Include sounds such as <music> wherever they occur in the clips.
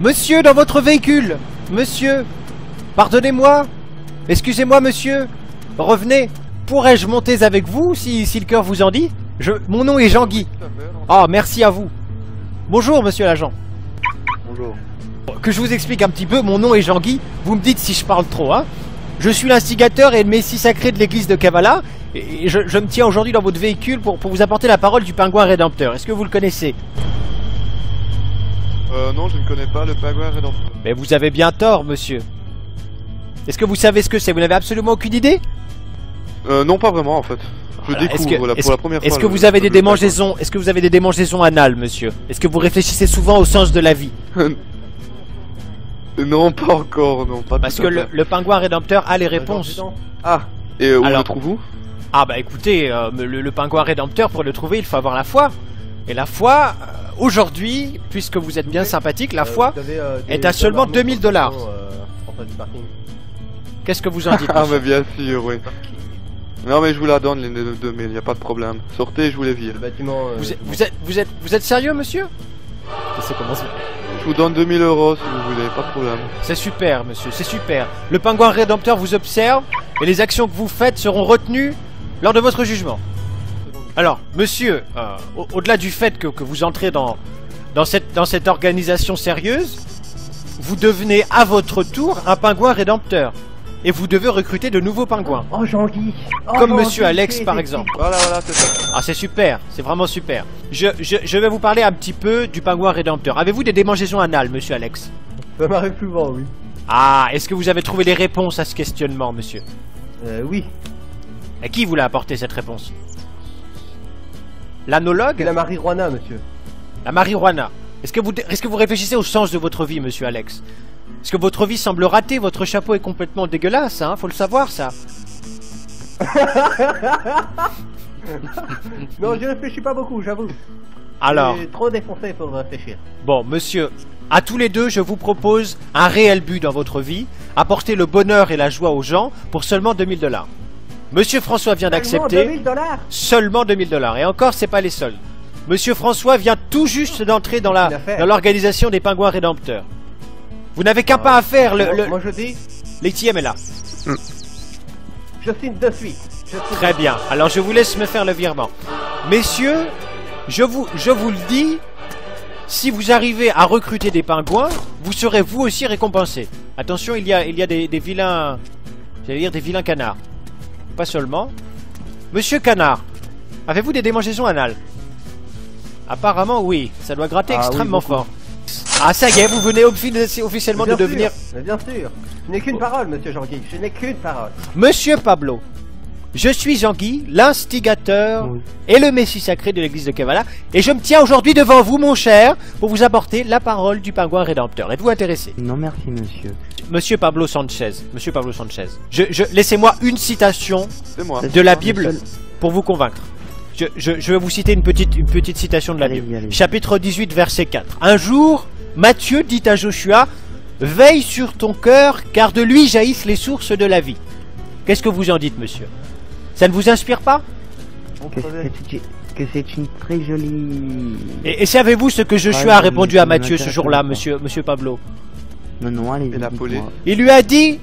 Monsieur, dans votre véhicule Monsieur Pardonnez-moi Excusez-moi, monsieur Revenez Pourrais-je monter avec vous, si, si le cœur vous en dit? Je... Mon nom est Jean-Guy. Ah, merci à vous. Bonjour, monsieur l'agent. Bonjour. Que je vous explique un petit peu, mon nom est Jean-Guy. Vous me dites si je parle trop, hein Je suis l'instigateur et le messie sacré de l'église de Kavala. Et je, je me tiens aujourd'hui dans votre véhicule pour, pour vous apporter la parole du pingouin rédempteur. Est-ce que vous le connaissez? Euh, non, je ne connais pas le pingouin rédempteur. Mais vous avez bien tort, monsieur. Est-ce que vous savez ce que c'est? Vous n'avez absolument aucune idée? Euh, non, pas vraiment en fait. Est-ce découvre que- là, est-ce- pour la première fois. Est-ce que le- vous avez des démangeaisons Est-ce que vous avez des démangeaisons anales, monsieur? Est-ce que vous réfléchissez souvent au sens de la vie? <laughs> Non, pas encore, non, pas Parce que le, pingouin rédempteur a les réponses. Ah, et euh, où Alors- le trouvez-vous? Ah bah écoutez, euh, le, le pingouin rédempteur, pour le trouver, il faut avoir la foi. Et la foi, euh, aujourd'hui, puisque vous êtes bien sympathique, la foi, est à seulement 2000 dollars. qu'est-ce que vous en dites Ah, mais bien sûr, oui. Non, mais je vous la donne, les 2000, y a pas de problème. Sortez, je vous les vire. bâtiment. vous, êtes, vous, êtes, vous, êtes, vous êtes sérieux, monsieur? Je sais comment c'est. Je vous donne 2000 euros si vous voulez, pas de problème. C'est super, monsieur, c'est super. Le pingouin rédempteur vous observe et les actions que vous faites seront retenues lors de votre jugement. Alors, monsieur, euh, au- au-delà du fait que, que vous entrez dans, dans, cette, dans cette organisation sérieuse, vous devenez à votre tour un pingouin rédempteur. Et vous devez recruter de nouveaux pingouins. Oh Jean-Guy Oh, Comme monsieur Alex, par exemple. Voilà, voilà, c'est ça. Ah, c'est super, c'est vraiment super. Je, je, je vais vous parler un petit peu du pingouin rédempteur. Avez-vous des démangeaisons anales, monsieur Alex? Ça m'arrive souvent, oui. Ah, est-ce que vous avez trouvé les réponses à ce questionnement, monsieur? Euh, oui. À qui vous l'a apporté cette réponse? L'anologue? La marijuana, monsieur. La marijuana. Est-ce que, vous, est-ce que vous réfléchissez au sens de votre vie, monsieur Alex? Est-ce que votre vie semble ratée Votre chapeau est complètement dégueulasse, hein Faut le savoir, ça. <laughs> Non, je réfléchis pas beaucoup, j'avoue. Alors, J'ai trop défoncé pour réfléchir. bon, monsieur, à tous les deux, je vous propose un réel but dans votre vie, apporter le bonheur et la joie aux gens pour seulement 2000 dollars. Monsieur François vient d'accepter. 2000 dollars Seulement 2000 dollars. Et encore, c'est pas les seuls. Monsieur François vient tout juste d'entrer dans l'organisation des pingouins rédempteurs. Vous n'avez qu'un pas à faire. Le, le... Moi je dis, l'ATM est là. je signe de suite. Je signe Très bien. Alors je vous laisse me faire le virement. Messieurs, je vous je vous le dis, si vous arrivez à recruter des pingouins, vous serez vous aussi récompensés. Attention, il y a il y a des, des vilains, j'allais dire des vilains canards. Pas seulement. Monsieur Canard, avez-vous des démangeaisons anales? Apparemment oui, ça doit gratter Ah oui, extrêmement fort. Ah ça y est, vous venez offi- officiellement de sûr, devenir mais bien sûr. Je n'ai qu'une parole, monsieur Jean-Guy. Je n'ai qu'une parole. Monsieur Pablo. Je suis Jean-Guy, l'instigateur Oui. et le messie sacré de l'église de Kavala, et je me tiens aujourd'hui devant vous, mon cher, pour vous apporter la parole du pingouin rédempteur. Êtes-vous intéressé? Non merci monsieur. Monsieur Pablo Sanchez, Monsieur Pablo Sanchez, je, je- laissez-moi une citation moi. de la Bible pour vous convaincre. Je, je- je vais vous citer une petite, une petite citation de la Bible. allez-y. Chapitre 18, verset 4. Un jour, Matthieu dit à Joshua, Veille sur ton cœur, car de lui jaillissent les sources de la vie. Qu'est-ce que vous en dites, monsieur? Ça ne vous inspire pas? Que c'est- que c'est une très jolie... Et, et savez-vous ce que Joshua Ouais, a répondu à Matthieu ce jour-là, monsieur, monsieur Pablo? Non non la police. Il lui a dit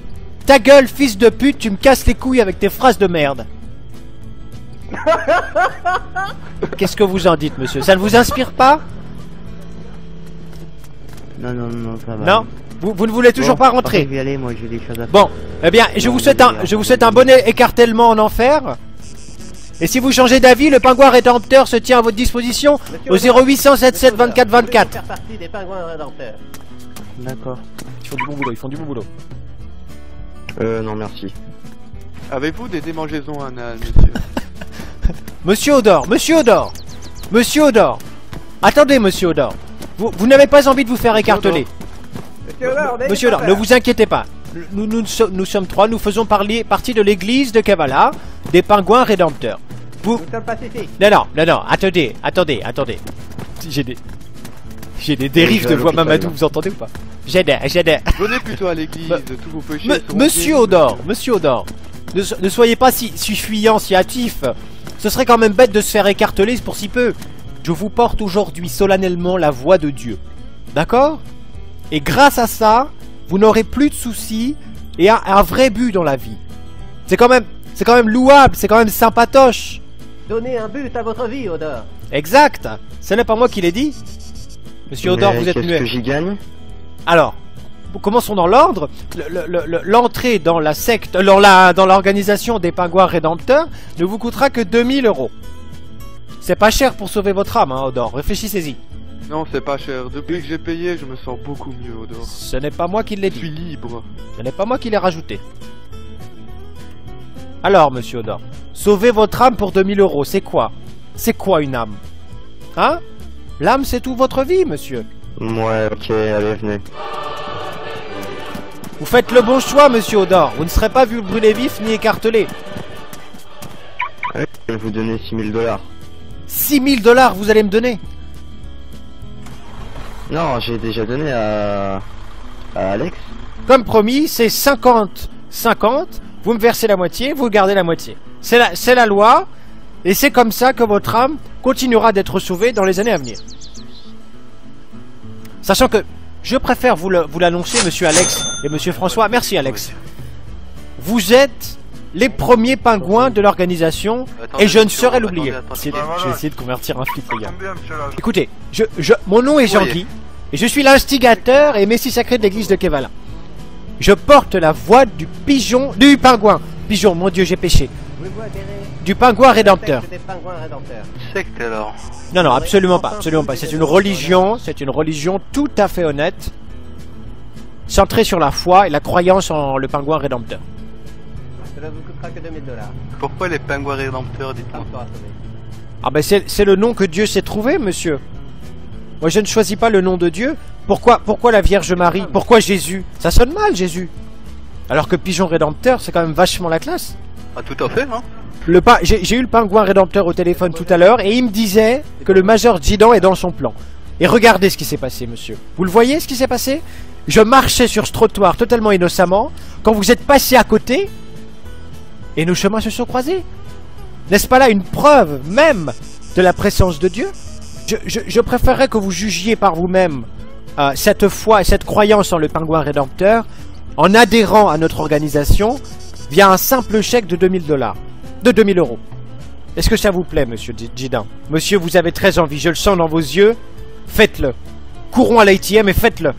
Ta gueule, fils de pute, tu me casses les couilles avec tes phrases de merde. <laughs> Qu'est-ce que vous en dites, monsieur? Ça ne vous inspire pas? Non non non ça va. Non vous, vous ne voulez toujours Bon, pas Je rentrer vais y aller moi j'ai des choses à faire. Bon, eh bien, je Non, vous souhaite un, je vous souhaite un bon écartèlement en enfer. Et si vous changez d'avis, le pingouin rédempteur se tient à votre disposition Monsieur au 0800 77 Monsieur 24 Audard, vous voulez 24. faire partie des pingouins rédempteurs. D'accord. Ils font du bon boulot, ils font du bon boulot. Euh, non, merci. Avez-vous des démangeaisons anales, monsieur? <laughs> Monsieur Odor, monsieur Odor, monsieur Odor. Attendez, monsieur Odor. Vous, vous n'avez pas envie de vous faire écarteler. Monsieur Odor, ne vous inquiétez pas. Nous, nous, so- nous sommes trois, nous faisons parler, partie de l'église de Kavala, des pingouins rédempteurs. vous... Nous sommes pacifiques. Non, non, non, non, attendez, attendez, attendez. J'ai des... J'ai des dérives de voix Mamadou, vous entendez ou pas? J'aide, j'aide. Venez plutôt à l'église, Me- tous vos péchés Me- Monsieur. Odor, Monsieur Odor, ne, so- ne soyez pas si, si fuyant, si hâtif. Ce serait quand même bête de se faire écarteler pour si peu. Je vous porte aujourd'hui solennellement la voix de Dieu. D'accord? Et grâce à ça, vous n'aurez plus de soucis et un, un vrai but dans la vie. C'est quand même, c'est quand même louable, c'est quand même sympatoche. Donnez un but à votre vie, Odor. Exact. Ce n'est pas moi qui l'ai dit. Monsieur Odor, Mais vous êtes Qu'est-ce muet. que j'y gagne? Alors, commençons dans l'ordre. Le- le- le- L'entrée dans la secte, dans l'organisation des pingouins rédempteurs ne vous coûtera que 2000 euros. C'est pas cher pour sauver votre âme, hein, Odor. Réfléchissez-y. Non, c'est pas cher. Depuis que j'ai payé, je me sens beaucoup mieux, Odor. Ce n'est pas moi qui l'ai Je suis dit. libre. Ce n'est pas moi qui l'ai rajouté. Alors, monsieur Odor, sauver votre âme pour 2000 euros, c'est quoi? C'est quoi une âme? Hein? L'âme, c'est toute votre vie, monsieur. Ouais, ok, allez, venez. Vous faites le bon choix, monsieur Odor. Vous ne serez pas vu brûler vif ni écartelé. Je vais vous donner 6000 dollars. 6000 dollars, vous allez me donner Non, j'ai déjà donné à... à Alex. Comme promis, c'est 50, 50. Vous me versez la moitié, vous gardez la moitié. C'est la, c'est la loi, et c'est comme ça que votre âme continuera d'être sauvée dans les années à venir. Sachant que je préfère vous le- vous l'annoncer, monsieur Alex et monsieur François. Merci, Alex. Vous êtes les premiers pingouins de l'organisation, et je ne saurais l'oublier. Je vais essayer de convertir un flic, les gars. Écoutez, je, je, mon nom est Jean-Guy, et je suis l'instigateur et messie sacré de l'église de Kevala. Je porte la voix du pigeon, du pingouin. Pigeon, mon dieu, j'ai péché. Du pingouin rédempteur. Secte alors? Non, non, absolument pas, absolument pas. C'est une religion, c'est une religion tout à fait honnête, centrée sur la foi et la croyance en le pingouin rédempteur. Cela vous coûtera que 2000 dollars. Pourquoi les pingouins rédempteurs, dites-moi. Ah ben c'est c'est le nom que Dieu s'est trouvé, monsieur. Moi je ne choisis pas le nom de Dieu. Pourquoi, pourquoi la Vierge Marie? Pourquoi Jésus? Ça sonne mal, Jésus. Alors que Pigeon Rédempteur, c'est quand même vachement la classe. Ah, tout à fait, hein Le pa- J'ai eu le pingouin rédempteur au téléphone tout à l'heure et il me disait que le major Jidan est dans son plan. Et regardez ce qui s'est passé, monsieur. Vous le voyez ce qui s'est passé? Je marchais sur ce trottoir totalement innocemment quand vous êtes passé à côté et nos chemins se sont croisés. N'est-ce pas là une preuve même de la présence de Dieu? Je, préférerais que vous jugiez par vous-même euh, cette foi et cette croyance en le pingouin rédempteur en adhérant à notre organisation via un simple chèque de 2000 dollars. De 2000 euros. Est-ce que ça vous plaît, monsieur Jidin Monsieur, vous avez très envie, je le sens dans vos yeux. Faites-le. Courons à l'ATM et faites-le.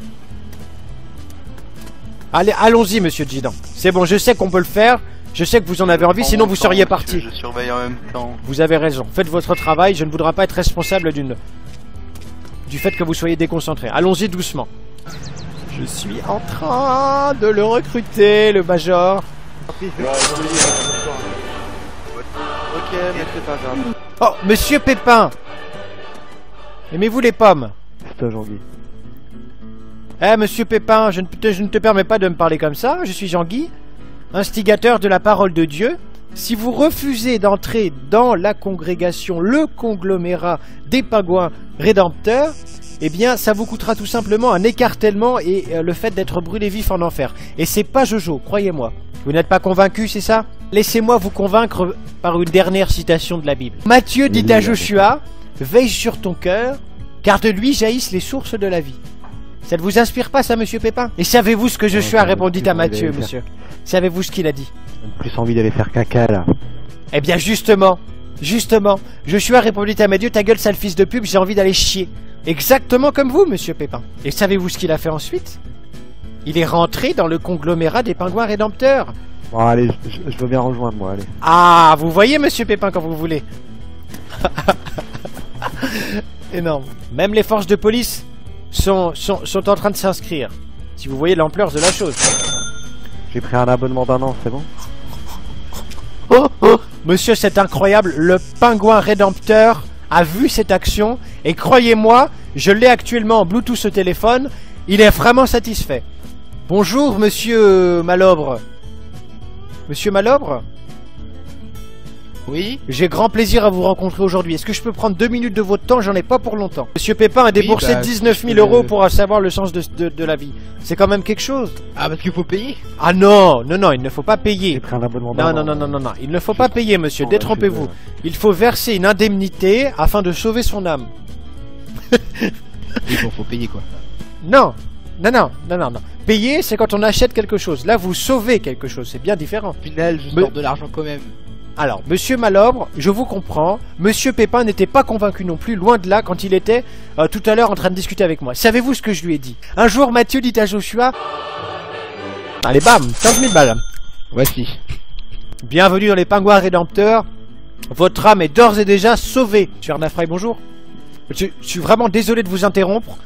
Allez, allons-y, monsieur Jidin. C'est bon, je sais qu'on peut le faire. Je sais que vous en avez envie, sinon vous seriez parti. Je surveille en même temps. Vous avez raison. Faites votre travail. Je ne voudrais pas être responsable d'une du fait que vous soyez déconcentré. Allons-y doucement. Je suis en train de le recruter, le major. Ok, mais c'est pas grave. Oh, monsieur Pépin Aimez-vous les pommes? C'est Jean-Guy. Eh, monsieur Pépin, je ne, te, je ne te permets pas de me parler comme ça. Je suis Jean-Guy, instigateur de la parole de Dieu. Si vous refusez d'entrer dans la congrégation, le conglomérat des pingouins rédempteurs, eh bien, ça vous coûtera tout simplement un écartèlement et euh, le fait d'être brûlé vif en enfer. Et c'est pas Jojo, croyez-moi. Vous n'êtes pas convaincu, c'est ça? Laissez-moi vous convaincre par une dernière citation de la Bible. Matthieu dit à Joshua, veille sur ton cœur, car de lui jaillissent les sources de la vie. Ça ne vous inspire pas ça, monsieur Pépin? Et savez-vous ce que Joshua a répondu à Matthieu, monsieur? Savez-vous ce qu'il a dit Plus envie d'aller faire caca, là. Eh bien, justement, justement, Joshua répondit à Matthieu, ta gueule, sale fils de pub, j'ai envie d'aller chier. Exactement comme vous, monsieur Pépin. Et savez-vous ce qu'il a fait ensuite Il est rentré dans le conglomérat des pingouins rédempteurs. Bon, allez, je, je veux bien rejoindre, moi, allez. Ah, vous voyez, monsieur Pépin, quand vous voulez. <laughs> Énorme. Même les forces de police sont, sont, sont en train de s'inscrire. Si vous voyez l'ampleur de la chose. J'ai pris un abonnement d'un an, c'est bon Monsieur, c'est incroyable. Le pingouin rédempteur a vu cette action et croyez-moi, je l'ai actuellement en Bluetooth au téléphone. Il est vraiment satisfait. Bonjour, monsieur Malobre. Monsieur Malobre? Oui J'ai grand plaisir à vous rencontrer aujourd'hui. Est-ce que je peux prendre deux minutes de votre temps? J'en ai pas pour longtemps. Monsieur Pépin a déboursé bah, 19 000 je- euros pour savoir le sens de, de- de la vie. C'est quand même quelque chose. Ah, parce qu'il faut payer? Ah non, non, non, il ne faut pas payer. J'ai pris un abonnement Non, non, non, non, non, non. Il ne faut pas payer, monsieur. Détrompez-vous. Il faut verser une indemnité afin de sauver son âme. Oui, bon, faut payer quoi. Non, non, non, non, non, non. Payer, c'est quand on achète quelque chose. Là, vous sauvez quelque chose. C'est bien différent. Au final, je Mais- sors de l'argent quand même. Alors, monsieur Malobre, je vous comprends. Monsieur Pépin n'était pas convaincu non plus, loin de là, quand il était euh, tout à l'heure en train de discuter avec moi. Savez-vous ce que je lui ai dit? Un jour, Mathieu dit à Joshua Allez, bam 15 000 balles. Voici. Bienvenue dans les Pingouins Rédempteurs. Votre âme est d'ores et déjà sauvée. Monsieur Arnafray, bonjour. Je, je suis vraiment désolé de vous interrompre.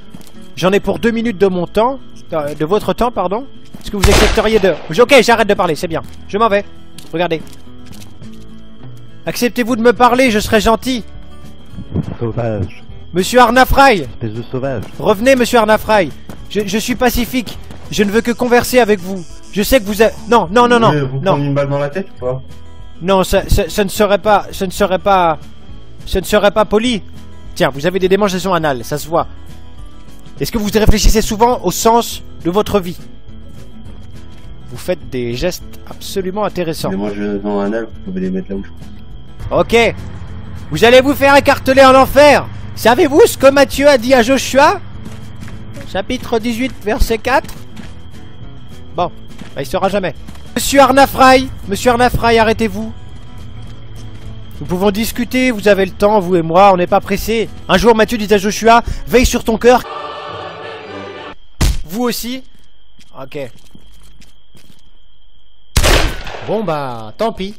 J'en ai pour deux minutes de mon temps, euh, de votre temps, pardon. Est-ce que vous accepteriez de... Ok, j'arrête de parler, c'est bien. Je m'en vais. Regardez. Acceptez-vous de me parler, je serai gentil. Sauvage. Monsieur Arnafray, Espèce de sauvage. revenez, monsieur Arnafray. Je, je suis pacifique. Je ne veux que converser avec vous. Je sais que vous êtes... Non, non, non, non. Vous Non, prenez une balle dans la tête ou pas? Non, ça, ça, ça ne serait pas... Ce ne serait pas... Ce ne serait pas poli. Tiens, vous avez des démangeaisons anales, ça se voit. Est-ce que vous réfléchissez souvent au sens de votre vie? Vous faites des gestes absolument intéressants. Œuf, vous pouvez les mettre là où je Ok. Vous allez vous faire écarteler en enfer. Savez-vous ce que Matthieu a dit à Joshua? Chapitre 18, verset 4 Bon, bah, il sera jamais. Monsieur Arnafray, Monsieur Arnafray, arrêtez-vous. Nous pouvons discuter, vous avez le temps, vous et moi, on n'est pas pressés. Un jour, Matthieu dit à Joshua, veille sur ton cœur. Vous aussi? Ok. Bon bah, tant pis.